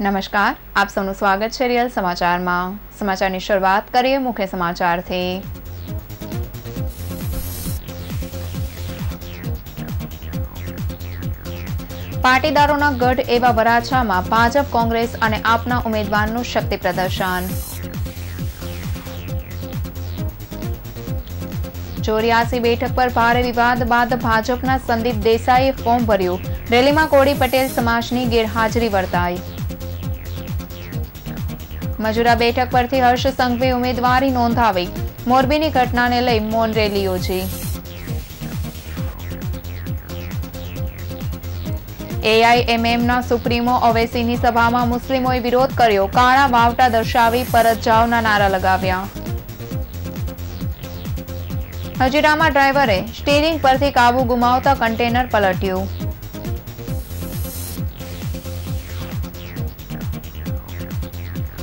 નમસ્કાર, આપ સૌનું સ્વાગત છે રિયલ સમાચારમાં. સમાચારની શરૂઆત કરીએ મુખ્ય સમાચારથી. પાટીદારોના ગઢ એવા વરાછામાં ભાજપ, કોંગ્રેસ અને આપના ઉમેદવારનું શક્તિ પ્રદર્શન. ચોર્યાસી બેઠક પર ભારે વિવાદ બાદ ભાજપના સંદીપ દેસાઈએ ફોર્મ ભર્યું. રેલીમાં કોળી પટેલ સમાજની ગેરહાજરી વર્તાઈ. મજુરા બેઠક પરથી હર્ષ સંઘવી ઉમેદવારી નોંધાવી. મોરબીની ઘટનાને લઈ મૌન રેલી યોજી. એઆઈએમએમના સુપ્રીમો ઓવેસીની સભામાં મુસ્લિમોએ વિરોધ કર્યો. કાળા વાવટા દર્શાવી પરત જાવના નારા લગાવ્યા. હજીરામાં ડ્રાઈવરે સ્ટીરિંગ પરથી કાબુ ગુમાવતા કન્ટેનર પલટ્યું.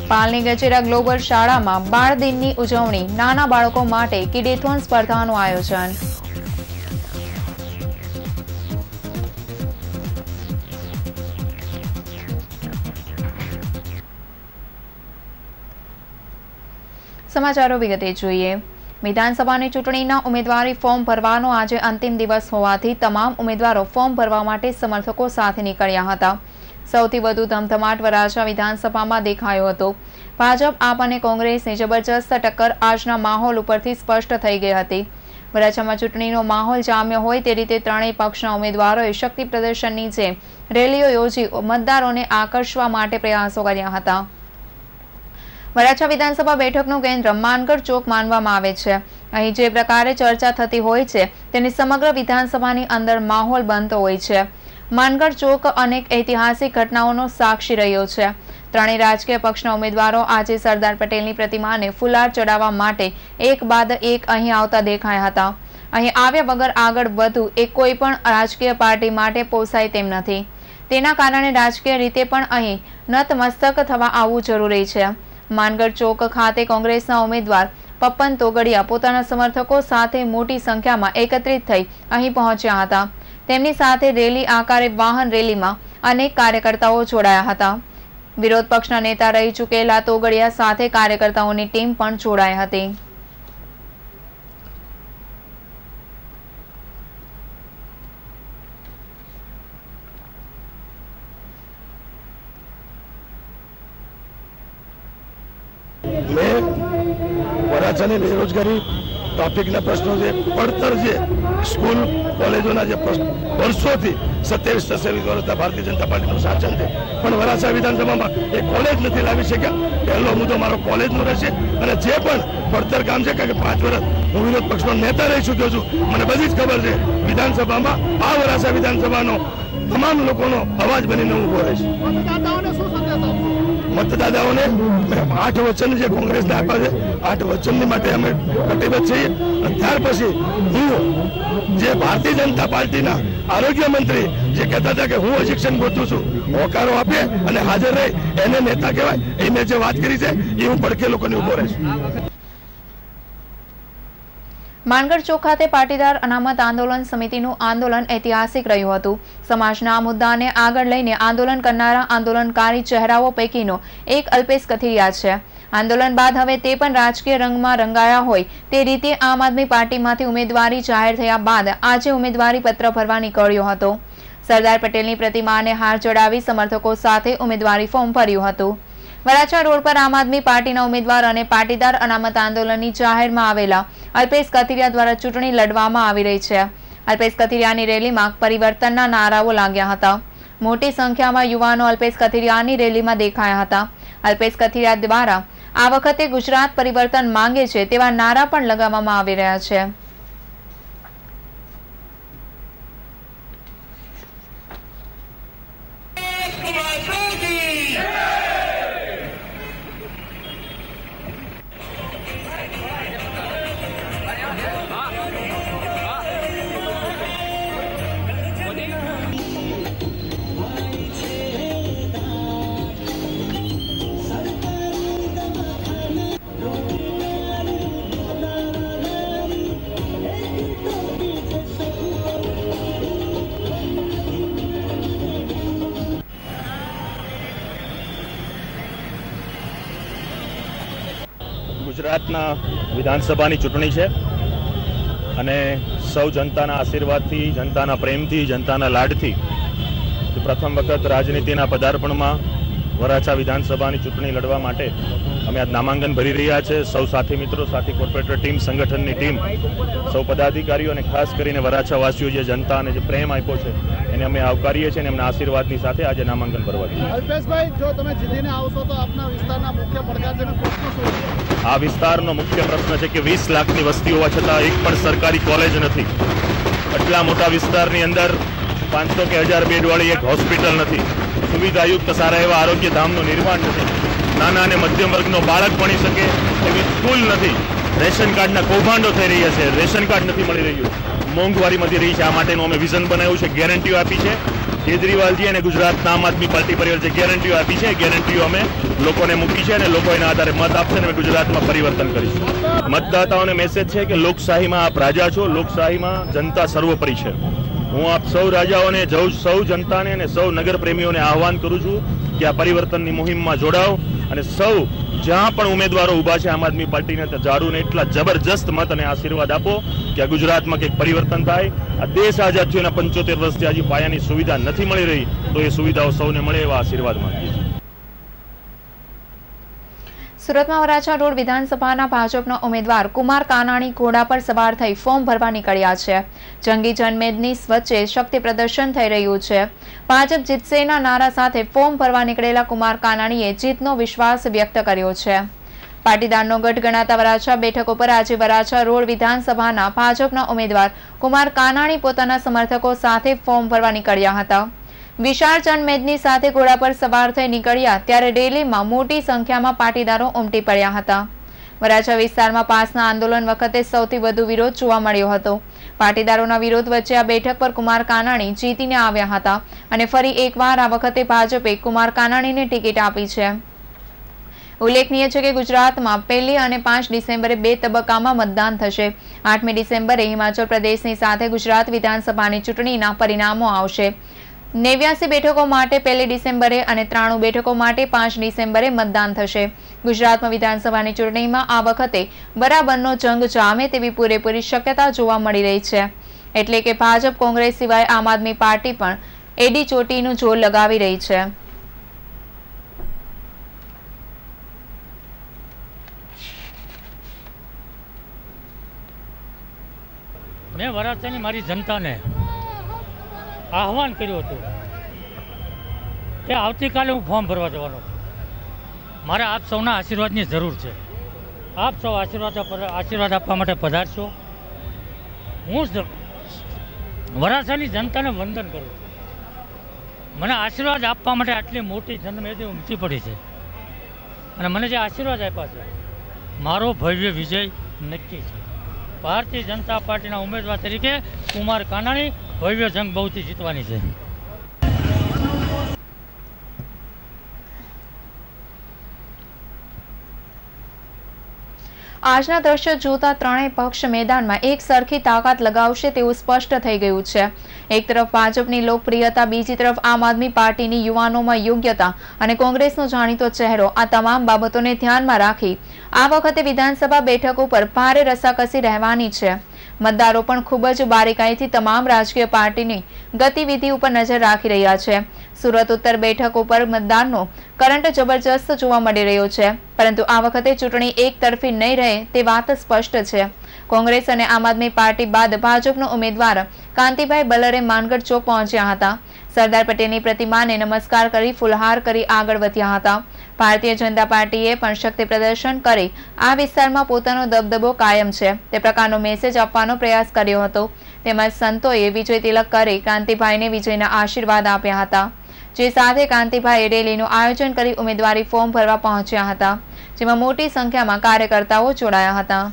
પાલની ગચેરા ગ્લોબલ શાળામાં બાળ દિનની ઉજવણી નાના બાળકો માટે કિડેથોન સ્પર્ધાનું આયોજન. સમાચારો વિગતે જોઈએ. વિધાનસભાની ચૂંટણીના ઉમેદવારી ફોર્મ ભરવાનો આજે અંતિમ દિવસ હોવાથી તમામ ઉમેદવારો ફોર્મ ભરવા માટે સમર્થકો સાથે નીકળ્યા હતા. સૌથી વધુ ધમધમાટ વરાછા વિધાનસભામાં દેખાયો હતો. ભાજપ, આપ અને કોંગ્રેસની જબરજસ્ત ટક્કર આજના માહોલ ઉપરથી સ્પષ્ટ થઈ ગઈ હતી. વરાછામાં ચૂંટણીનો માહોલ જામ્યો હોય તે રીતે ત્રણેય પક્ષના ઉમેદવારોએ શક્તિ પ્રદર્શનની જેમ રેલીઓ યોજી મતદારોને આકર્ષવા માટે પ્રયાસો કર્યા હતા. વરાછા વિધાનસભા બેઠકનું કેન્દ્ર માનગઢ ચોક માનવામાં આવે છે. અહીં જે પ્રકારે ચર્ચા થતી હોય છે, તેની સમગ્ર વિધાનસભાની અંદર માહોલ બનતો હોય છે. માનગઢ ચોક અનેક ઐતિહાસિક ઘટનાઓનો સાક્ષી રહ્યો છે. ત્રણેય રાજકીય પક્ષના ઉમેદવારો આજે સરદાર પટેલની પ્રતિમાને ફુલાર ચડાવવા માટે એક બાદ એક અહીં આવતા દેખાયા હતા. અહીં આવ્યા વગર આગળ વધુ એ કોઈ પણ રાજકીય પાર્ટી માટે પોસાય તેમ નથી. તેના કારણે રાજકીય રીતે પણ અહીં નતમસ્તક થવા આવવું જરૂરી છે. માનગઢ ચોક ખાતે કોંગ્રેસના ઉમેદવાર પપ્પન તોગડિયા પોતાના સમર્થકો સાથે મોટી સંખ્યામાં એકત્રિત થઈ અહીં પહોંચ્યા હતા. તેમની સાથે રેલી આકારે વાહન રેલીમાં અનેક કાર્યકર્તાઓ જોડાયા હતા. વિરોધ પક્ષના નેતા રહી ચૂકેલા તોગડિયા સાથે કાર્યકર્તાઓની ટીમ પણ જોડાઈ હતી. વરાછાની બેરોજગારી, ટ્રાફિકના પ્રશ્નો છે, પડતર છે. સ્કૂલ, કોલેજોના જે વર્ષોથી સત્યાવીસ સત્યાવીસ વર્ષના ભારતીય જનતા પાર્ટીનું શાસન છે. પણ વરાછા વિધાનસભામાં એ કોલેજ નથી લાવી શક્યા. પહેલો મુદ્દો મારો કોલેજનો રહેશે અને જે પણ પડતર કામ છે, કારણ કે પાંચ વર્ષ હું વિરોધ પક્ષનો નેતા રહી ચૂક્યો છું, મને બધી જ ખબર છે. વિધાનસભામાં આ વરાછા વિધાનસભાનો તમામ લોકોનો અવાજ બનીને હું ઊભો રહીશ મતદાતાઓને આઠ વચન જે કોંગ્રેસને આપ્યા છે, આઠ વચનની માટે અમે કટિબદ્ધ છીએ. ત્યાર પછી હું જે ભારતીય જનતા પાર્ટીના આરોગ્ય મંત્રી જે કહેતા હતા કે હું શિક્ષણ ગોતું છું, હોકારો આપે અને હાજર રહે, એને નેતા કહેવાય. એ મેં જે વાત કરી છે, એ હું પડખે લોકોને ઊભો રહીશ. માનગઢ ચોક ખાતે પાટીદાર અનામત આંદોલન સમિતિનું આંદોલન ઐતિહાસિક રહ્યું હતું. સમાજના મુદ્દાને આગળ લઈને આંદોલન કરનારા આંદોલનકારી ચહેરાઓ પૈકીનો એક અલ્પેશ કથિરિયા છે. આંદોલન બાદ હવે તે પણ રાજકીય રંગમાં રંગાયા હોય તે રીતે આમ આદમી પાર્ટીમાંથી ઉમેદવારી જાહેર થયા બાદ આજે ઉમેદવારી પત્ર ભરવા નીકળ્યો હતો. સરદાર પટેલની પ્રતિમાને હાર ચડાવી સમર્થકો સાથે ઉમેદવારી ફોર્મ ભર્યું હતું. વરાછા રોડ પર આમ આદમી પાર્ટીના ઉમેદવાર અને પાટીદાર અનામત આંદોલનની જાહેરમાં આવેલા અલ્પેશ કથિરિયા દ્વારા ચૂંટણી લડવામાં આવી રહી છે. અલ્પેશ કથિરિયાની રેલીમાં પરિવર્તનના નારાઓ લાગ્યા હતા. મોટી સંખ્યામાં યુવાનો અલ્પેશ કથિરિયાની રેલીમાં દેખાયા હતા. અલ્પેશ કથિરિયા દ્વારા આ વખતે ગુજરાત પરિવર્તન માંગે છે તેવા નારા પણ લગાવવામાં આવી રહ્યા છે. વિધાનસભાની ચૂંટણી છે. અને સૌ જનતાના આશીર્વાદથી, જનતાના પ્રેમથી, જનતાના લાડથી પ્રથમ વખત રાજનીતિના પદાર્પણમાં વરાછા વિધાનસભાની ચૂંટણી લડવા માટે અમે આજ નામાંકન ભરી રહ્યા છે. સૌ સાથી મિત્રો સાથી કોર્પોરેટર ટીમ સંગઠનની ટીમ સૌ પદાધિકારીઓ અને ખાસ કરીને વરાછા વાસીઓ જે જનતા અને જે પ્રેમ આપ્યો છે એને અમે આવકારીએ છીએ અને એમના આશીર્વાદની સાથે આજે નામાંકન ભરવા જઈએ. અલ્પેશભાઈ જો તમે જીતીને આવશો તો આપના વિસ્તારના મુખ્ય પડકારજનક છે? આ વિસ્તારનો મુખ્ય પ્રશ્ન છે કે વીસ લાખની વસ્તી હોવા છતાં એક પણ સરકારી કોલેજ નથી. આટલા મોટા વિસ્તારની અંદર પાંચસો કે હજાર બેડવાળી એક હોસ્પિટલ નથી. સુવિધાયુક્ત સારા એવા આરોગ્ય ધામનું નિર્માણ નથી. નાના અને મધ્યમ વર્ગનો બાળક ભણી શકે એવી સ્કૂલ નથી. રેશન કાર્ડના કૌભાંડો થઈ રહ્યા છે. રેશન કાર્ડ નથી મળી રહ્યું. મોંઘવારીમાંથી રહી છે. આ માટેનું અમે વિઝન બનાવ્યું છે. ગેરંટીઓ આપી છે. કેજરીવાલજી અને ગુજરાતના આમ આદમી પાર્ટી પરિવાર જે ગેરંટીઓ આપી છે ગેરંટીઓ અમે લોકોને મૂકી છે અને લોકો એના આધારે મત આપશે અને ગુજરાતમાં પરિવર્તન કરીશું. મતદાતાઓને મેસેજ છે કે લોકશાહીમાં આપ રાજા છો. લોકશાહીમાં જનતા સર્વોપરી છે. હું આપ સૌ રાજાઓને સૌ જનતાને અને સૌ નગર પ્રેમીઓને આહવાન કરું છું કે આ પરિવર્તનની મુહિમમાં જોડાઓ અને સૌ જ્યાં પણ ઉમેદવારો ઊભા છે આમ આદમી પાર્ટીને જારુને એટલા જબરજસ્ત મત અને આશીર્વાદ આપો કે આ ગુજરાતમાં કંઈક પરિવર્તન થાય. આ દેશ આઝાદ થયો પંચોતેર વર્ષથી હજી પાયાની સુવિધા નથી મળી રહી, તો એ સુવિધાઓ સૌને મળે એવા આશીર્વાદ માંગીએ છીએ. સુરતમાં વરાછા રોડ વિધાનસભાના ભાજપના ઉમેદવાર કુમાર કાનાણી ઘોડા પર સવાર થઈ ફોર્મ ભરવા નીકળ્યા છે. જંગી જનમેદની વચ્ચે શક્તિ પ્રદર્શન થઈ રહ્યું છે. ભાજપ જીતસેના નારા સાથે ફોર્મ ભરવા નીકળેલા કુમાર કાનાણીએ જીતનો વિશ્વાસ વ્યક્ત કર્યો છે. પાટીદારનો ગઢ ગણાતા વરાછા બેઠક ઉપર આજે વરાછા રોડ વિધાનસભાના ભાજપના ઉમેદવાર કુમાર કાનાણી પોતાના સમર્થકો સાથે ફોર્મ ભરવા નીકળ્યા હતા. વિશાળ ચંદ સાથે ઘોડા પર સવાર થઈ નીકળ્યા ત્યારે રેલીમાં મોટી સંખ્યામાં પાટીદારો ઉમટી પડ્યા હતા. વરાછા વિસ્તારમાં પાસના આંદોલન વખતે સૌથી વધુ વિરોધ જોવા મળ્યો હતો. પાટીદારોના વિરોધ વચ્ચે આ બેઠક પર કુમાર કાનાણી જીતીને આવ્યા હતા અને ફરી એકવાર આ વખતે ભાજપે કુમાર કાનાણીને ટિકિટ આપી છે. ઉલ્લેખનીય છે કે ગુજરાતમાં પહેલી અને પાંચ ડિસેમ્બરે બે તબક્કામાં મતદાન થશે. આઠમી ડિસેમ્બરે હિમાચલ પ્રદેશની સાથે ગુજરાત વિધાનસભાની ચૂંટણીના પરિણામો આવશે. નેવ્યાસી બેઠકો માટે પહેલી ડિસેમ્બરે અને ત્રાણું બેઠકો માટે પાંચ ડિસેમ્બરે મતદાન થશે. ગુજરાતમાં વિધાનસભાની ચૂંટણીમાં આ વખતે બરાબરનો જંગ જામે તેવી પૂરેપૂરી શક્યતા જોવા મળી રહી છે. એટલે કે ભાજપ કોંગ્રેસ સિવાય આમ આદમી પાર્ટી પણ એડી ચોટીનું જોર લગાવી રહી છે. મેં વરાછાની મારી જનતાને આહવાન કર્યું હતું કે આવતીકાલે હું ફોર્મ ભરવા જવાનો છું. મારે આપ સૌના આશીર્વાદની જરૂર છે. આપ સૌ આશીર્વાદ આશીર્વાદ આપવા માટે પધારશો. હું વરાછાની જનતાને વંદન કરું છું. મને આશીર્વાદ આપવા માટે આટલી મોટી જનમેદી ઉમટી પડી છે. અને મને જે આશીર્વાદ આપ્યા છે, મારો ભવ્ય વિજય નક્કી છે. ભારતીય જનતા પાર્ટીના ઉમેદવાર તરીકે કુમાર કાનાણી ભવ્ય જંગ બહુથી જીતવાની છે. આજના દ્રશ્ય જોતા ત્રણેય પક્ષ મેદાનમાં એક સરખી તાકાત લગાવશે તેવું સ્પષ્ટ થઈ ગયું છે. એક તરફ ભાજપની લોકપ્રિયતા, બીજી તરફ આમ આદમી પાર્ટીની યુવાનોમાં યોગ્યતા અને કોંગ્રેસનો જાણીતો ચહેરો આ તમામ બાબતોને ધ્યાનમાં રાખી આ વખતે વિધાનસભા બેઠકો પર ભારે રસાકસી રહેવાની છે. મતદારો પણ ખૂબ જ બારીકાઈથી તમામ રાજકીય પાર્ટીની ગતિવિધિ ઉપર નજર રાખી રહ્યા છે. સુરત ઉત્તર બેઠક ઉપર મતદાનનો કરંટ જબરજસ્ત જોવા મળી રહ્યો છે. પરંતુ આ વખતે ચૂંટણી એક તરફી નહીં રહે તે વાત સ્પષ્ટ છે. કોંગ્રેસ અને આમ આદમી પાર્ટી બાદ ભાજપનો ઉમેદવાર કાંતિભાઈ બલરે માનગઢ ચોક પહોંચ્યા હતા. સરદાર પટેલની પ્રતિમાને નમસ્કાર કરી ફુલહાર કરી આગળ વધ્યા હતા. ભારતીય જનતા પાર્ટીએ પણ શક્તિ પ્રદર્શન કરી આ વિસ્તારમાં પોતાનો દબદબો કાયમ છે. તે પ્રકારનો મેસેજ આપવાનો પ્રયાસ કર્યો હતો. તેમજ સંતોએ વિજય તિલક કરી કાંતિભાઈને વિજયના આશીર્વાદ આપ્યા હતા. જે સાથે કાંતિભાઈએ રેલીનું આયોજન કરી ઉમેદવારી ફોર્મ ભરવા પહોંચ્યા હતા, જેમાં મોટી સંખ્યામાં કાર્યકર્તાઓ જોડાયા હતા.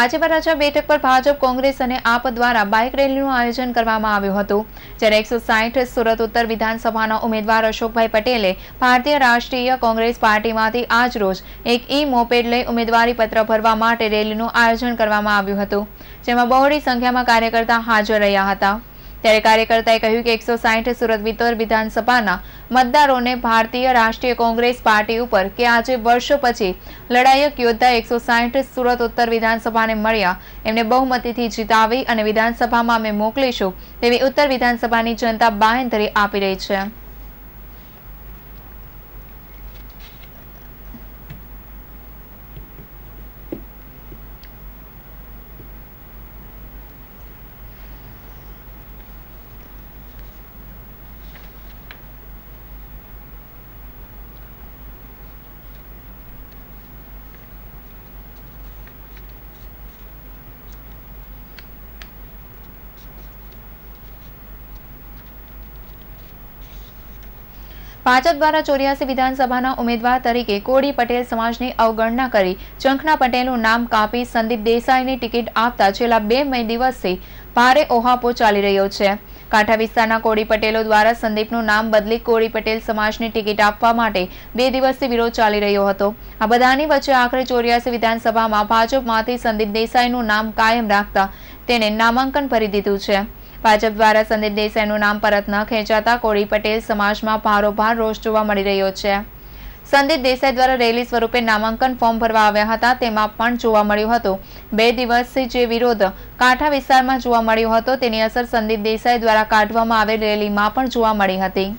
આજે વરાછા બેઠક પર ભાજપ, કોંગ્રેસ અને આપ દ્વારા બાઇક રેલીનું આયોજન કરવામાં આવ્યું હતું. જ્યારે એકસો સાહીઠ સુરત ઉત્તર વિધાનસભાના ઉમેદવાર અશોકભાઈ પટેલે ભારતીય રાષ્ટ્રીય કોંગ્રેસ પાર્ટીમાંથી આજ રોજ એક ઈ મોપેડ લઈ ઉમેદવારી પત્ર ભરવા માટે રેલીનું આયોજન કરવામાં આવ્યું હતું, જેમાં બહોળી સંખ્યામાં કાર્યકર્તા હાજર રહ્યા હતા. ત્યારે કાર્યકર્તાએ કહ્યું કે એકસો સાહીઠ સુરત વિતોર વિધાનસભાના મતદારોને ભારતીય રાષ્ટ્રીય કોંગ્રેસ પાર્ટી ઉપર કે આજે વર્ષો પછી લડાયક યોદ્ધા એકસો સાહીઠ સુરત ઉત્તર વિધાનસભાને મળ્યા, એમને બહુમતીથી જીતાવી અને વિધાનસભામાં અમે મોકલીશું તેવી ઉત્તર વિધાનસભાની જનતા બાહેંધરી આપી રહી છે. ભાજપ દ્વારા ચોર્યાસી વિધાનસભાના ઉમેદવાર તરીકે કોડી પટેલ સમાજની અવગણના કરી ચંખના પટેલનું નામ કાપી સંદીપ દેસાઈની ટિકિટ આપતા છેલ્લા બે મે દિવસથી ભારે ઓહાપો ચાલી રહ્યો છે. કાંઠા વિસ્તારના કોડી પટેલો દ્વારા સંદીપનું નામ બદલી કોડી પટેલ સમાજની ટિકિટ આપવા માટે બે દિવસથી વિરોધ ચાલી રહ્યો હતો. આ બધાની વચ્ચે આખરે ચોર્યાસી વિધાનસભામાં ભાજપમાંથી સંદીપ દેસાઈનું નામ કાયમ રાખતા તેને નામાંકન ભરી દીધું છે. ભાજપ દ્વારા સંદીપ દેસાઈનું નામ પરત ન ખેંચાતા કોળી પટેલ સમાજમાં ભારોભાર રોષ જોવા મળી રહ્યો છે. સંદીપ દેસાઈ દ્વારા રેલી સ્વરૂપે નામાંકન ફોર્મ ભરવા આવ્યા હતા, તેમાં પણ જોવા મળ્યું હતું. બે દિવસથી જે વિરોધ કાંઠા વિસ્તારમાં જોવા મળ્યો હતો, તેની અસર સંદીપ દેસાઈ દ્વારા કાઢવામાં આવેલ રેલીમાં પણ જોવા મળી હતી.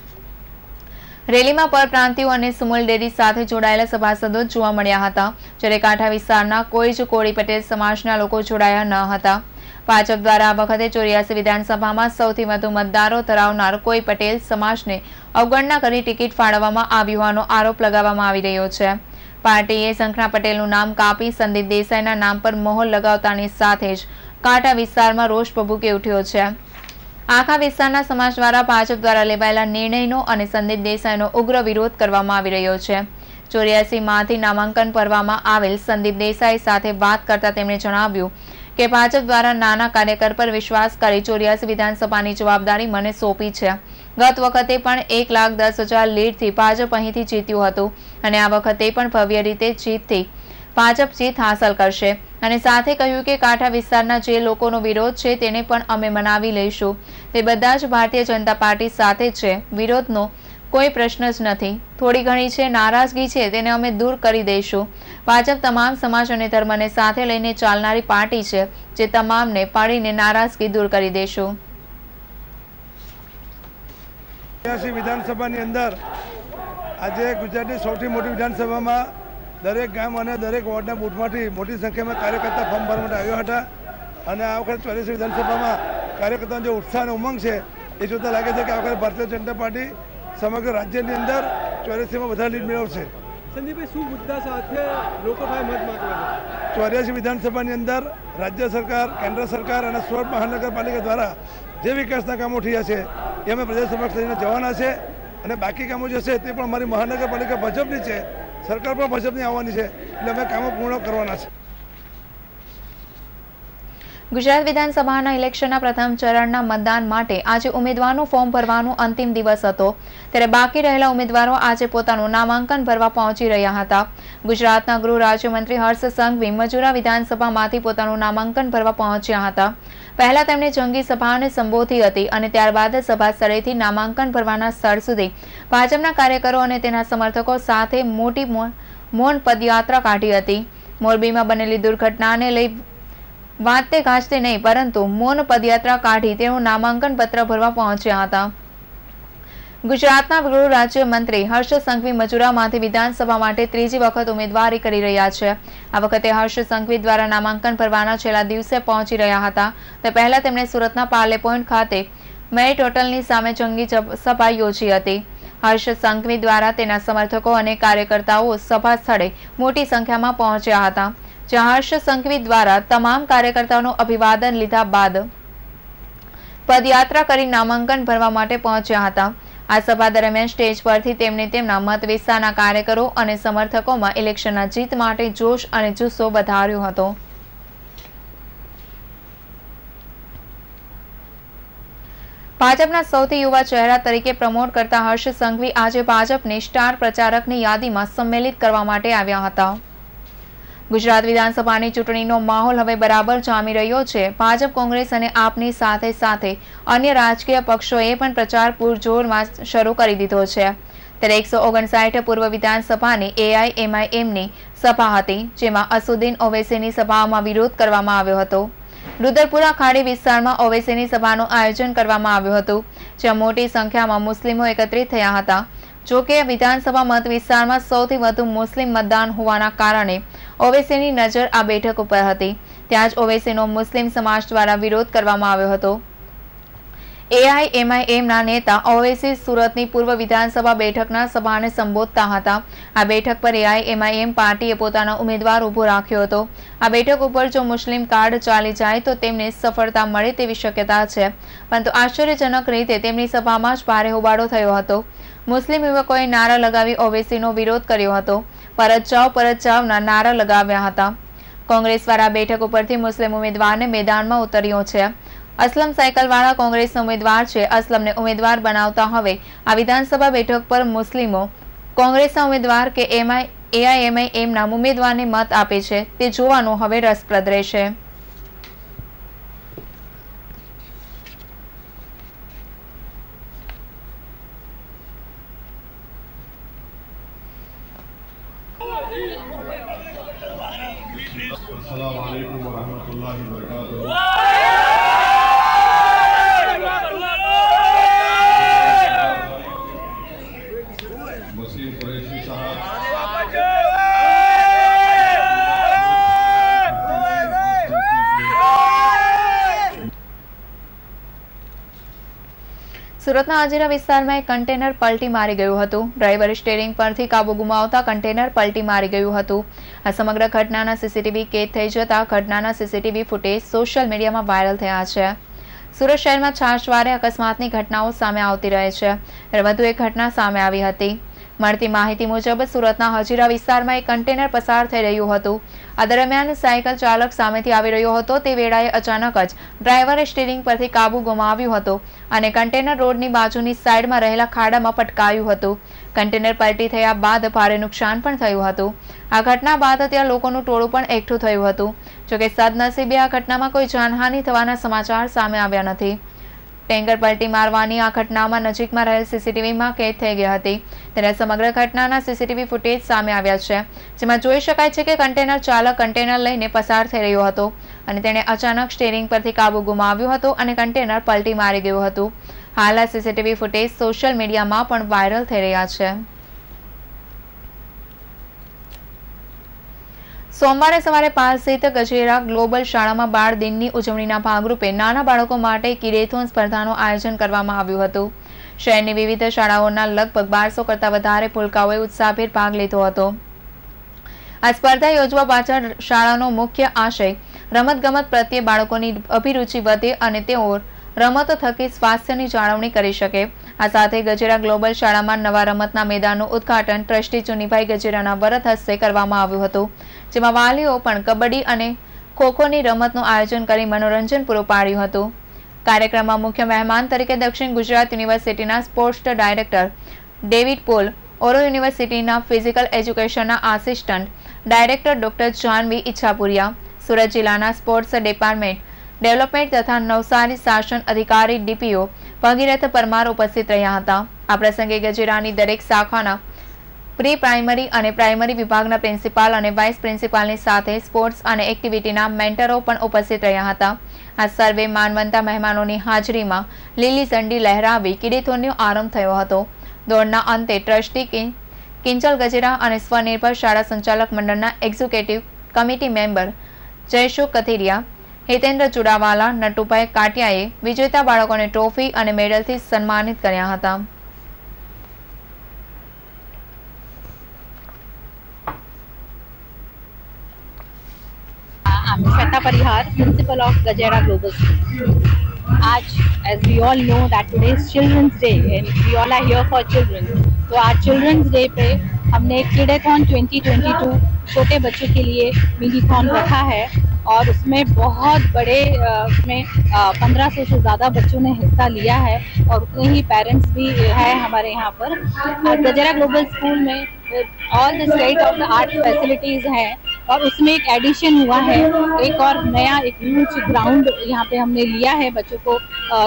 રેલીમાં પરપ્રાંતિઓ અને સુમુલ ડેરી સાથે જોડાયેલા સભાસદો જોવા મળ્યા હતા, જ્યારે કાંઠા વિસ્તારના કોઈ જ કોળી પટેલ સમાજના લોકો જોડાયા ન હતા. ભાજપ દ્વારા આ વખતે ચોર્યાસી વિધાનસભામાં સૌથી વધુ મતદારો ધરાવનાર કોઈ પટેલ સમાજને અવગણના કરી ટિકિટ ફાળવવામાં આવી હોવાનો આરોપ લગાવવામાં આવી રહ્યો છે. પાર્ટીએ શંખના પટેલનું નામ કાપી સંદીપ દેસાઈના નામ પર મોહર લગાવતાની સાથે જ કાંઠા વિસ્તારમાં રોષ ભભૂકી ઉઠ્યો છે. આખા વિસ્તારના સમાજ દ્વારા ભાજપ દ્વારા લેવાયેલા નિર્ણયનો અને સંદીપ દેસાઈનો ઉગ્ર વિરોધ કરવામાં આવી રહ્યો છે. ચોર્યાસીમાંથી નામાંકન ભરવામાં આવેલ સંદીપ દેસાઈ સાથે વાત કરતા તેમણે જણાવ્યું કે ભાજપ દ્વારા નાના કાર્યકર પર વિશ્વાસ કરી ચોર્યાસી વિધાનસભાની જવાબદારી મને સોંપી છે. ગત વખતે પણ એક લાખ દસ હજાર લીડથી ભાજપ અહીંથી જીત્યું હતું અને આ વખતે પણ ભવ્ય રીતે જીતથી ભાજપ જીત હાંસલ કરશે અને સાથે કહ્યું કે કાંઠા વિસ્તારના જે લોકોનો વિરોધ છે તેને પણ અમે મનાવી લઈશું. તે બધા જ ભારતીય જનતા પાર્ટી સાથે છે. વિરોધનો કોઈ પ્રશ્ન જ નથી. થોડી ઘણી છે નારાજગી છે તેને અમે દૂર કરી દઈશું. ભાજપ તમામ સમાજ અને ધર્મને સાથે લઈને ચાલનારી પાર્ટી છે, જે તમામને પાડીને નારાજગી દૂર કરી દેશું. વિધાનસભાની અંદર આજે ગુજરાતની સૌથી મોટી વિધાનસભામાં દરેક ગામ અને દરેક વોર્ડના બૂથમાંથી મોટી સંખ્યામાં કાર્યકર્તા ફોર્મ ભરવા માટે આવ્યા હતા. અને આ વખતે ચોવીસ વિધાનસભામાં કાર્યકર્તાનો જે ઉત્સાહ અને ઉમંગ છે, એ જોતા લાગે છે કે આ વખતે ભારતીય જનતા પાર્ટી સમગ્ર રાજ્યની અંદર ચોર્યાસીમાં વધારે લીડ મેળવશે. સંદીપભાઈ શું મુદ્દા સાથે લોકો પાસે મત માંગવા ચોર્યાસી વિધાનસભાની અંદર રાજ્ય સરકાર કેન્દ્ર સરકાર અને સુરત મહાનગરપાલિકા દ્વારા જે વિકાસના કામો થયા છે એ અમે પ્રજા સમક્ષ લઈને જવાના છે. અને બાકી કામો જે છે તે પણ અમારી મહાનગરપાલિકા ભાજપની છે. સરકાર પણ ભાજપની આવવાની છે એટલે અમે કામો પૂર્ણ કરવાના છે. ગુજરાત વિધાનસભાના ઇલેક્શનના પ્રથમ ચરણના મતદાન માટે આજે ઉમેદવારનું ફોર્મ ભરવાનો અંતિમ દિવસ હતો. ત્યારે બાકી રહેલા ઉમેદવારો આજે પોતાનું નામાંકન ભરવા પહોંચી રહ્યા હતા. ગુજરાતના ગૃહ રાજ્યમંત્રી હર્ષ સંઘવી મજુરા વિધાનસભામાંથી પોતાનું નામાંકન ભરવા પહોંચ્યા હતા. પહેલા તેમણે જંગી સભાને સંબોધી હતી અને ત્યારબાદ સભા સ્થળેથી નામાંકન ભરવાના સ્થળ સુધી ભાજપના કાર્યકરો અને તેના સમર્થકો સાથે મોટી મૌન પદયાત્રા કાઢી હતી. મોરબીમાં બનેલી દુર્ઘટનાને લઈ વાંચતે ગાજતે નહીં, પરંતુ મૌન પદયાત્રા કાઢી તેનું નામાંકન પત્ર ભરવા પહોંચ્યા હતા. ગુજરાતના ગૃહ રાજ્યમંત્રી હર્ષ સંઘવી મજુરામાંથી વિધાનસભા માટે ત્રીજી વખત ઉમેદવારી કરી રહ્યા છે. આ વખતે હર્ષ સંઘવી દ્વારા નામાંકન ભરવાના છેલ્લા દિવસે પહોંચી રહ્યા હતા. તે પહેલા તેમણે સુરતના પાર્લે પોઈન્ટ ખાતે મેરિટ હોટલની સામે જંગી સભા યોજી હતી. હર્ષ સંઘવી દ્વારા તેના સમર્થકો અને કાર્યકર્તાઓ સભા સ્થળે મોટી સંખ્યામાં પહોંચ્યા હતા. જ્યાં સંઘવી દ્વારા તમામ કાર્યકર્તાઓનું અભિવાદન લીધા બાદ પદયાત્રા કરી નામાંકન ભરવા માટે પહોંચ્યા હતા. આ સભા દરમિયાન સ્ટેજ પરથી તેમણે તેમના મત વિસ્તારના કાર્યકરો અને સમર્થકોમાં ઇલેક્શનના જીત માટે જોશ અને જુસ્સો વધાર્યો હતો. ભાજપના સૌથી યુવા ચહેરા તરીકે પ્રમોટ કરતા હર્ષ સંઘવી આજે ભાજપને સ્ટાર પ્રચારકની યાદીમાં સંમેલિત કરવા માટે આવ્યા હતા. ગુજરાત વિધાનસભાની ચૂંટણીનો માહોલ હવે બરાબર જામી રહ્યો છે. ભાજપ, કોંગ્રેસ અને આપની સાથે સાથે અન્ય રાજકીય પક્ષોએ પણ પ્રચાર પૂરજોરમાં શરૂ કરી દીધો છે. ત્યારે એકસો ઓગણસાઠ પૂર્વ વિધાનસભાની એઆઈએમઆઈએમની સભા હતી, જેમાં અસુદ્દીન ઓવેસીની સભામાં વિરોધ કરવામાં આવ્યો હતો. રુદ્રપુરા ખાડી વિસ્તારમાં ઓવેસીની સભાનું આયોજન કરવામાં આવ્યું હતું, જ્યાં મોટી સંખ્યામાં મુસ્લિમો એકત્રિત થયા હતા. જોકે વિધાનસભા મત વિસ્તારમાં સૌથી વધુ મુસ્લિમ મતદાન હોવાના કારણે ઓવેસીની નજર આ બેઠક ઉપર હતી. ત્યાં જ ઓવેસીનો મુસ્લિમ સમાજ દ્વારા વિરોધ કરવામાં આવ્યો હતો. એઆઈએમઆઈએમના નેતા ઓવેસી સુરતની પૂર્વ વિધાનસભા બેઠકના સભાને સંબોધતા હતા. આ બેઠક પર એઆઈએમઆઈએમ પાર્ટીએ પોતાનો ઉમેદવાર ઊભો રાખ્યો હતો. આ બેઠક ઉપર જો મુસ્લિમ કાર્ડ ચાલી જાય તો તેમને સફળતા મળે તેવી શક્યતા છે. પરંતુ આશ્ચર્યજનક રીતે તેમની સભામાં જ ભારે હોબાળો થયો હતો. મુસ્લિમ યુવકોએ નારા લગાવી ઓવેસીનો વિરોધ કર્યો હતો. પરત જાઓ પરત જાઓના નારા લગાવ્યા હતા. કોંગ્રેસ દ્વારા બેઠક ઉપરથી મુસ્લિમ ઉમેદવારને મેદાનમાં ઉતર્યો છે. અસલમ સાયકલવાળા કોંગ્રેસનો ઉમેદવાર છે. અસલમને ઉમેદવાર બનાવતા હવે આ વિધાનસભા બેઠક પર મુસ્લિમો કોંગ્રેસના ઉમેદવાર કે એમઆઈ એઆઈએમઆઈ એમના ઉમેદવારને મત આપે છે. તે જોવાનું હવે રસપ્રદ રહેશે. સુરતના આજીરા વિસ્તારમાં એક કન્ટેનર પલટી મારી ગયું હતું. ડ્રાઈવરે સ્ટેરિંગ પરથી કાબુ ગુમાવતા કન્ટેનર પલટી મારી ગયું હતું. આ સમગ્ર ઘટનાના સીસીટીવી કેદ થઈ જતા ઘટનાના સીસીટીવી ફૂટેજ સોશિયલ મીડિયામાં વાયરલ થયા છે. સુરત શહેરમાં છાશવારે અકસ્માતની ઘટનાઓ સામે આવતી રહે છે. વધુ એક ઘટના સામે આવી હતી. મળતી માહિતી મુજબ સુરતના હજીરા વિસ્તારમાં એક કન્ટેનર પસાર થઈ રહ્યું હતું. આ દરમિયાન સાયકલ ચાલક સામેથી આવી રહ્યો હતો. તે વેળાએ અચાનક જ ડ્રાઈવરે સ્ટીરિંગ પરથી કાબુ ગુમાવ્યું હતું અને કન્ટેનર રોડની બાજુની સાઈડમાં રહેલા ખાડામાં પટકાયું હતું. કન્ટેનર પલટી થયા બાદ ભારે નુકસાન પણ થયું હતું. આ ઘટના બાદ ત્યાં લોકોનું ટોળું પણ એકઠું થયું હતું. જોકે સદનસીબે આ ઘટનામાં કોઈ જાનહાનિ થવાના સમાચાર સામે આવ્યા નથી. ટેન્કર પલટી મારવાની આ ઘટનામાં નજીકમાં રહેલ સીસીટીવીમાં કેદ થઈ ગઈ હતી. ત્યારે સમગ્ર ઘટનાના સીસીટીવી ફૂટેજ સામે આવ્યા છે, જેમાં જોઈ શકાય છે કે કન્ટેનર ચાલક કન્ટેનર લઈને પસાર થઈ રહ્યો હતો અને તેણે અચાનક સ્ટેરિંગ પરથી કાબુ ગુમાવ્યો હતો અને કન્ટેનર પલટી મારી ગયું હતું. હાલ આ સીસીટીવી ફૂટેજ સોશિયલ મીડિયામાં પણ વાયરલ થઈ રહ્યા છે. સોમવારે સવારે પાલ સ્થિત ગજેરા ગ્લોબલ શાળામાં બાળ દિનની ઉજવણીના ભાગરૂપે નાના બાળકો માટે કિરેથોન સ્પર્ધાનું આયોજન કરવામાં આવ્યું હતું. શહેરની વિવિધ શાળાઓના લગભગ બારસો કરતા વધારે પુલકાઓએ ઉત્સાહભેર ભાગ લીધો હતો. આ સ્પર્ધા યોજવા પાછળ શાળાનો મુખ્ય આશય રમતગમત પ્રત્યે બાળકોની અભિરુચિ વધે અને તેઓ રમતો થકી સ્વાસ્થ્યની જાળવણી કરી શકે. આ સાથે ગજેરા ગ્લોબલ શાળામાં નવા રમતના મેદાનનું ઉદ્ઘાટન ટ્રસ્ટી ચુનીભાઈ ગજેરાના વરદ હસ્તે કરવામાં આવ્યું હતું. જેમાં વાલીઓ પણ કબડ્ડી અને ખોખોની રમતનું આયોજન કરી મનોરંજન પૂરું પાડ્યું હતું. કાર્યક્રમમાં મુખ્ય મહેમાન તરીકે દક્ષિણ ગુજરાત યુનિવર્સિટીના sports director David Paul, Auro યુનિવર્સિટીના physical એજ્યુકેશનના assistant director doctor Janvi Ichchhapuriya, Surat જિલ્લાના સ્પોર્ટ્સ ડિપાર્ટમેન્ટ ડેવલપમેન્ટ તથા નવસારી શાસન અધિકારી ડીપીઓ ભગીરથ પરમાર ઉપસ્થિત રહ્યા હતા. આ પ્રસંગે ગજેરાની દરેક શાખાના પ્રી પ્રાઇમરી અને પ્રાઇમરી વિભાગના પ્રિન્સિપાલ અને વાઇસ પ્રિન્સિપાલની સાથે સ્પોર્ટ્સ અને એક્ટિવિટીના મેન્ટરો પણ ઉપસ્થિત રહ્યા હતા. આ સર્વે માનવંતા મહેમાનોની હાજરીમાં લીલી ઝંડી લહેરાવી કિડીથોનનો આરંભ થયો હતો. દોડના અંતે ટ્રસ્ટી કિંચલ ગજેરા અને સ્વનિર્ભર શાળા સંચાલક મંડળના executive committee member Jayshu Kathiriya, Hitendra Chudawala, Natubhai કાટિયાએ વિજેતા બાળકોને ટ્રોફી અને મેડલથી સન્માનિત કર્યા હતા. I'm Shweta Parihar, principal of Gajera Global School. आज as we all know that today is Children's Day and we all are here for children. तो आज चिल्ड्रंस डे पे हमने किडेथॉन 2022 छोटे बच्चों के लिए मिनीथॉन रखा है और उसमें बहुत बड़े उसमें पंद्रह सौ से ज़्यादा बच्चों ने हिस्सा लिया है और उतने ही पेरेंट्स भी है हमारे यहाँ पर गजरा ग्लोबल स्कूल में all the state of the art facilities हैं और उसमें एक एडिशन हुआ है, एक और नया एक ह्यूज ग्राउंड यहाँ पे हमने लिया है बच्चों को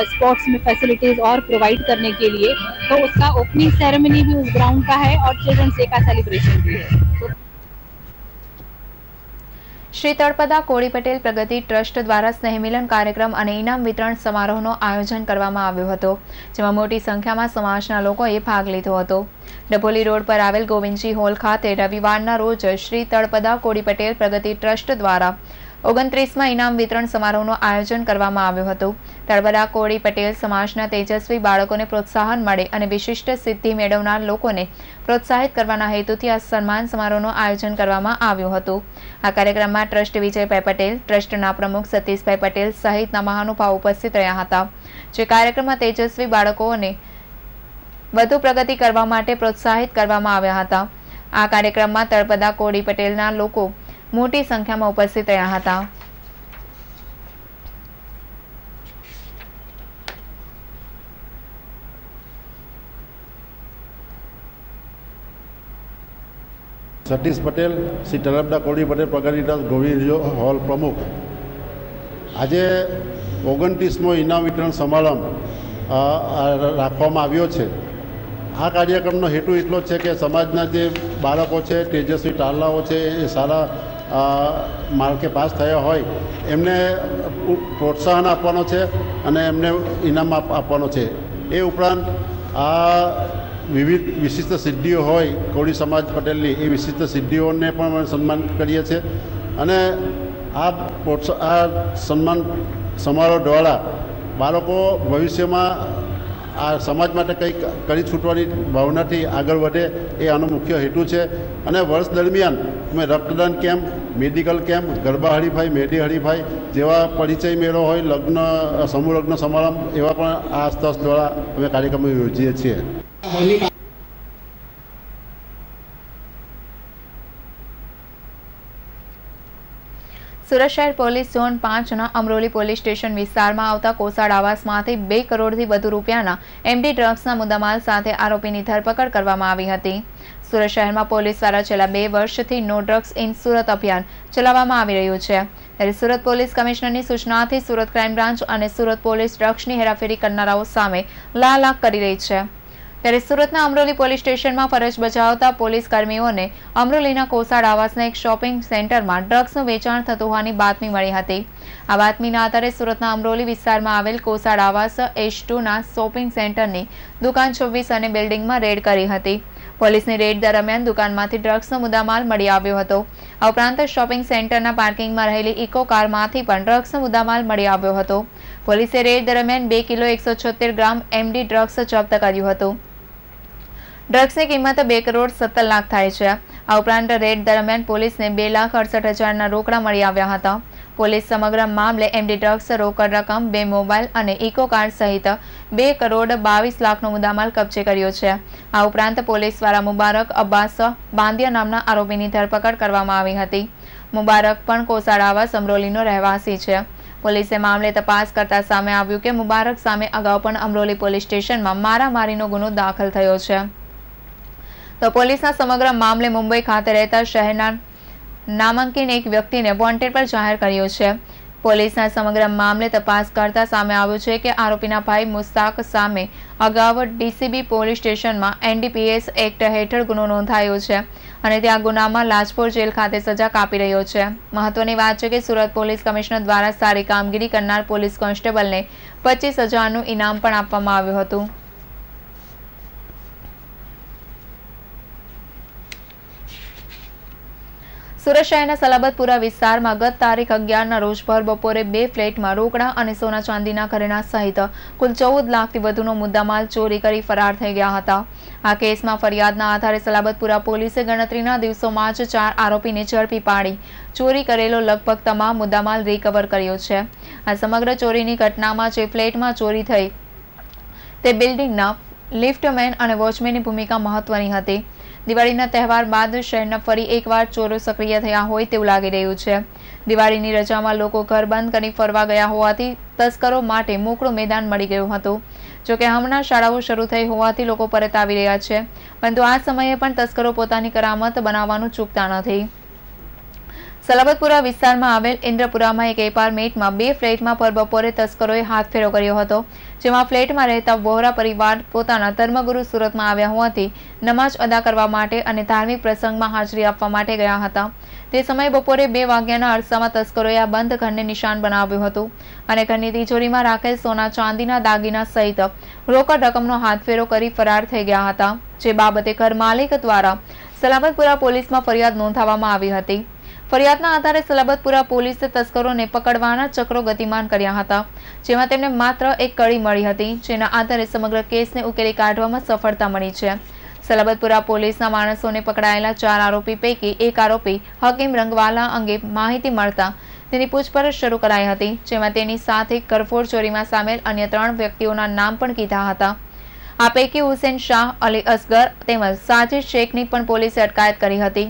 स्पोर्ट्स में फैसिलिटीज़ और प्रोवाइड करने के लिए। तो उसका ओपनिंग सेरेमनी भी उस ग्राउंड का है और चिल्ड्रंस डे का सेलिब्रेशन भी है। શ્રી તળપદા કોળી પટેલ પ્રગતિ ટ્રસ્ટ દ્વારા સ્નેહમિલન કાર્યક્રમ અને ઇનામ વિતરણ સમારોહનું આયોજન કરવામાં આવ્યું હતું, જેમાં મોટી સંખ્યામાં સમાજના લોકોએ ભાગ લીધો હતો. ડભોલી રોડ પર આવેલ ગોવિંદજી હોલ ખાતે રવિવારના રોજ શ્રી તળપદા કોળી પટેલ પ્રગતિ ટ્રસ્ટ દ્વારા ઓગણત્રીસમાં ઇનામ વિતરણ સમારોહનું આયોજન કરવામાં આવ્યું હતું. તળપદા કોળી પટેલ સમાજના તેજસ્વી બાળકોને પ્રોત્સાહન મળે અને વિશિષ્ટ સિદ્ધિ મેળવનાર લોકોને પ્રોત્સાહિત કરવાના હેતુથી આ સન્માન સમારોહનું આયોજન કરવામાં આવ્યું હતું. આ કાર્યક્રમમાં ટ્રસ્ટ વિજયભાઈ પટેલ, ટ્રસ્ટના પ્રમુખ સતીશભાઈ પટેલ સહિતના મહાનુભાવ ઉપસ્થિત રહ્યા હતા, જે કાર્યક્રમમાં તેજસ્વી બાળકોને વધુ પ્રગતિ કરવા માટે પ્રોત્સાહિત કરવામાં આવ્યા હતા. આ કાર્યક્રમમાં તળપદા કોળી પટેલના લોકો મોટી સંખ્યામાં ઉપસ્થિત રહ્યા હતા. સતીશ પટેલ, શ્રી તરફદા કોળી પટેલ પ્રગતિ ટ્રસ્ટ ગોવિંદ હોલ પ્રમુખ. આજે ઓગણત્રીસમો ઇનામ વિતરણ સમારંભ રાખવામાં આવ્યો છે. આ કાર્યક્રમનો હેતુ એટલો છે કે સમાજના જે બાળકો છે, તેજસ્વી તારલાઓ છે, એ સારા અ, માર્કે પાસ થયા હોય એમને પ્રોત્સાહન આપવાનો છે અને એમને ઇનામ આપવાનો છે. એ ઉપરાંત આ વિવિધ વિશિષ્ટ સિદ્ધિઓ હોય કોળી સમાજ પટેલની એ વિશિષ્ટ સિદ્ધિઓને પણ અમે સન્માન કરીએ છીએ. અને આ પ્રોત્સાહ આ સન્માન સમારોહ દ્વારા બાળકો ભવિષ્યમાં આ સમાજ માટે કંઈક કરી છૂટવાની ભાવનાથી આગળ વધે એ આનો મુખ્ય હેતુ છે. અને વર્ષ દરમિયાન અમે રક્તદાન કેમ્પ, મેડિકલ કેમ્પ, ગરબા હરીફાઈ મેડી હરીફાઈ જેવા પરિચય મેળો હોય, લગ્ન, સમૂહ લગ્ન સમારંભ એવા પણ આ સ્તર દ્વારા અમે કાર્યક્રમો યોજીએ છીએ. સુરત શહેર પોલીસ ઝોન પાંચના અમરોલી પોલીસ સ્ટેશન વિસ્તારમાં આવતા કોસાડ આવાસમાંથી બે કરોડથી વધુ રૂપિયાના એમડી ડ્રગ્સના મુદ્દામાલ સાથે આરોપીની ધરપકડ કરવામાં આવી હતી. સુરત શહેરમાં પોલીસ દ્વારા છેલ્લા બે વર્ષથી નો ડ્રગ્સ ઇન સુરત અભિયાન ચલાવવામાં આવી રહ્યું છે. ત્યારે સુરત પોલીસ કમિશનરની સૂચનાથી સુરત ક્રાઇમ બ્રાન્ચ અને સુરત પોલીસ ડ્રગ્સની હેરાફેરી કરનારાઓ સામે લાલાક કરી રહી છે. ત્યારે સુરતના અમરોલી પોલીસ સ્ટેશનમાં ફરજ બજાવતા પોલીસ કર્મીઓને અમરોલીના કોસાડ આવાસના એક શોપિંગ સેન્ટરમાં ડ્રગ્સનું વેચાણ થતું હોવાની બાતમી મળી હતી. આ બાતમીના આધારે સુરતના અમરોલી વિસ્તારમાં આવેલ કોસાડ આવાસ એચ ટુના શોપિંગ સેન્ટરની દુકાન છવ્વીસ અને બિલ્ડિંગમાં રેડ કરી હતી. પોલીસની રેડ દરમિયાન દુકાનમાંથી ડ્રગ્સનો મુદ્દામાલ મળી આવ્યો હતો. આ ઉપરાંત શોપિંગ સેન્ટરના પાર્કિંગમાં રહેલી ઇકો કારમાંથી પણ ડ્રગ્સનો મુદ્દામાલ મળી આવ્યો હતો. પોલીસે રેડ દરમિયાન બે કિલો એકસો ગ્રામ એમડી ડ્રગ્સ જપ્ત કર્યું હતું. ડ્રગ્સની કિંમત બે કરોડ સત્તર લાખ થાય છે. આ ઉપરાંત રેડ દરમિયાન પોલીસને બે લાખ અડસઠ હજારના રોકડા મળી આવ્યા હતા. પોલીસ સમગ્ર મામલે એમડી ડ્રગ્સ રોકડ રકમ, બે મોબાઈલ અને ઇકો કાર્ડ સહિત બે કરોડ બાવીસ લાખનો મુદ્દામાલ કબજે કર્યો છે. આ ઉપરાંત પોલીસ દ્વારા મુબારક અબ્બાસ બાંદિયા નામના આરોપીની ધરપકડ કરવામાં આવી હતી. મુબારક પણ કોસાડાવા સમરોલીનો રહેવાસી છે. પોલીસે મામલે તપાસ કરતા સામે આવ્યું કે મુબારક સામે અગાઉ પણ અમરોલી પોલીસ સ્ટેશનમાં મારામારીનો ગુનો દાખલ થયો છે. તો પોલીસના સમગ્ર મામલે મુંબઈ ખાતે રહેતા શહેરના નામાંકિત એક વ્યક્તિને વોન્ટેડ પર જાહેર કર્યો છે. પોલીસના સમગ્ર મામલે તપાસ કરતા સામે આવ્યું છે કે આરોપીના ભાઈ મુસ્તાક સામે અગાઉ ડીસીબી પોલીસ સ્ટેશનમાં એનડીપીએસ એક્ટ હેઠળ ગુનો નોંધાયો છે અને ત્યાં ગુનામાં લાજપોર જેલ ખાતે સજા કાપી રહ્યો છે. મહત્વની વાત છે કે સુરત પોલીસ કમિશનર દ્વારા સારી કામગીરી કરનાર પોલીસ કોન્સ્ટેબલને પચીસ હજારનું ઇનામ પણ આપવામાં આવ્યું હતું. સુરત શહેરના સલાબતપુરા વિસ્તારમાં ગત તારીખ અગિયારના રોજ ભર બપોરે બે ફ્લેટમાં રોકડા અને સોના ચાંદીના ઘરેણા સહિત કુલ ચૌદ લાખથી વધુનો મુદ્દામાલ ચોરી કરી ફરાર થઈ ગયા હતા. આ કેસમાં ફરિયાદના આધારે સલાબતપુરા પોલીસે ગણતરીના દિવસોમાં જ ચાર આરોપીને ઝડપી પાડી. ચોરી કરેલો લગભગ તમામ મુદ્દામાલ રિકવર કર્યો છે. આ સમગ્ર ચોરીની ઘટનામાં જે ફ્લેટમાં ચોરી થઈ, તે બિલ્ડિંગના લિફ્ટમેન અને વોચમેનની ભૂમિકા મહત્વની હતી. દિવાળીના તહેવાર બાદ શહેરના ફરી એકવાર ચોરો સક્રિય થયા હોય તેવું લાગી રહ્યું છે. દિવાળીની રજામાં લોકો ઘર બંધ કરી ફરવા ગયા હોવાથી તસ્કરો માટે મોકળું મેદાન મળી ગયું હતું. જોકે હમણાં શાળાઓ શરૂ થઈ હોવાથી લોકો પરત આવી રહ્યા છે. પરંતુ આ સમયે પણ તસ્કરો પોતાની કરામત બનાવવાનું ચૂકતા નથી. સલાબતપુરા વિસ્તારમાં આવેલ ઇન્દ્રપુરામાં એક એપાર્ટમેન્ટમાં બે ફ્લેટમાં પર બપોરે તસ્કરોએ હાથફેરો કર્યો હતો, જેમાં ફ્લેટમાં રહેતા વોહરા પરિવાર પોતાના ધર્મગુરુ સુરતમાં આવ્યા હોવાથી નમાજ અદા કરવા માટે અને ધાર્મિક પ્રસંગમાં હાજરી આપવા માટે ગયા હતા. તે સમયે બપોરે બે વાગ્યાના અરસામાં તસ્કરોએ આ બંધ ઘરને નિશાન બનાવ્યું હતું અને ઘરની તિજોરીમાં રાખેલ સોના ચાંદીના દાગીના સહિત રોકડ રકમનો હાથફેરો કરી ફરાર થઈ ગયા હતા, જે બાબતે ઘર માલિક દ્વારા સલામતપુરા પોલીસમાં ફરિયાદ નોંધાવવામાં આવી હતી. ફરિયાદના આધારે સલાબતપુરા પોલીસે તસ્કરોને પકડવાના ચક્રો ગતિમાન કર્યા હતા, જેમાં તેમને માત્ર એક કડી મળી હતી, જેના આધારે સમગ્ર કેસને ઉકેલી કાઢવામાં સફળતા મળી છે. સલાબતપુરા પોલીસના માણસોને પકડાયેલા ચાર આરોપી પૈકી એક આરોપી હકીમ રંગવાલા અંગે માહિતી મળતા તેની પૂછપરછ શરૂ કરાઈ હતી, જેમાં તેની સાથે કરફોડ ચોરીમાં સામેલ અન્ય ત્રણ વ્યક્તિઓના નામ પણ કીધા હતા. આ પૈકી હુસેન શાહ, અલી અસગર તેમજ સાજિદ શેખની પણ પોલીસે અટકાયત કરી હતી.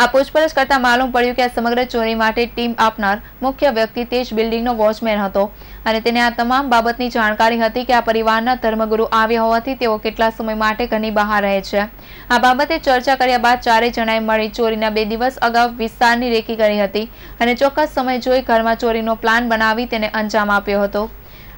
આ પૂછપરછ કરતા માલુમ પડ્યું કે આ સમગ્ર ચોરી માટે ટીમ આપનાર મુખ્ય વ્યક્તિ તે જ બિલ્ડિંગનો વોચમેન હતો. અને તેને આ તમામ બાબતની જાણકારી હતી કે આ પરિવારના ધર્મગુરુ આવ્યા હોવાથી તેઓ કેટલા સમય માટે ઘરની બહાર રહે છે. આ બાબતે ચર્ચા કર્યા બાદ ચારેય જણાએ મળી ચોરીના બે દિવસ અગાઉ વિસ્તારની રેકી કરી હતી અને ચોક્કસ સમય જોઈ ઘરમાં ચોરીનો પ્લાન બનાવી તેને અંજામ આપ્યો હતો.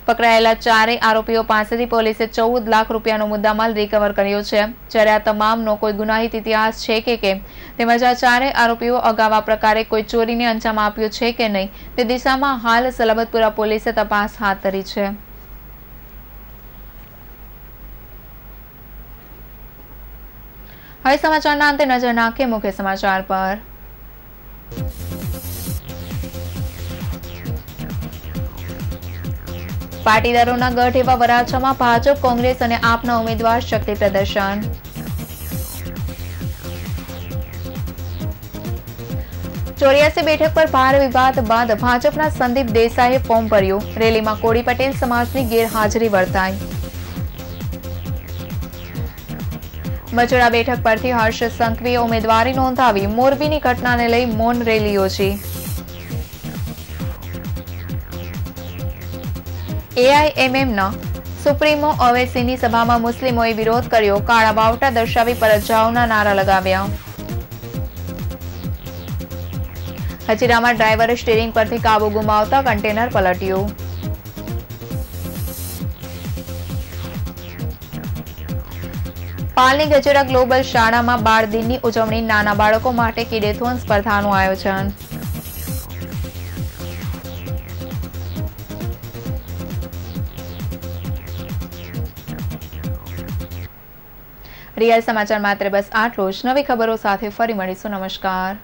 પકડાયેલા ચારેય આરોપીઓ પાસેથી પોલીસે ચૌદ લાખ રૂપિયાનો મુદ્દામાલ રિકવર કર્યો છે. જ્યારે આ તમામનો કોઈ ગુનાહિત ઇતિહાસ છે કે કેમ? તેમજ આ ચારેય આરોપીઓ અગાઉ પ્રકારે કોઈ ચોરીને અંજામ આપ્યો છે કે નહીં? તે દિશામાં હાલ સલાબતપુરા પોલીસે તપાસ હાથ ધરી છે. હવે સમાચારના અંતે નજર નાખીએ મુખ્ય સમાચાર પર. પાટીદારોના ગઢ એવા વરાછામાં ભાજપ, કોંગ્રેસ અને આપના ઉમેદવાર શક્તિ પ્રદર્શન. ચોર્યાસી બેઠક પર ભાર વિવાદ બાદ ભાજપના સંદીપ દેસાઈએ ફોર્મ ભર્યું. રેલીમાં કોળી પટેલ સમાજની ગેરહાજરી વર્તાઈ. બચડા બેઠક પરથી હર્ષ સંઘવીએ ઉમેદવારી નોંધાવી. મોરબીની ઘટનાને લઈ મૌન રેલી યોજી. એઆઈએમએમના સુપ્રીમો ઓવેસીની સભામાં મુસ્લિમોએ વિરોધ કર્યો. કાળા બાવટા દર્શાવી પરજાઓના નારા લગાવ્યા. હજીરામાં ડ્રાઈવરે સ્ટીરિંગ પરથી કાબુ ગુમાવતા કન્ટેનર પલટ્યું. પાલની ગજેરા ગ્લોબલ શાળામાં બાળ દિનની ઉજવણી નાના બાળકો માટે કિડેથોન સ્પર્ધાનું આયોજન. રિયલ સમાચાર માત્ર બસ આટલો જ. નવી ખબરો સાથે ફરી મળીશું. નમસ્કાર.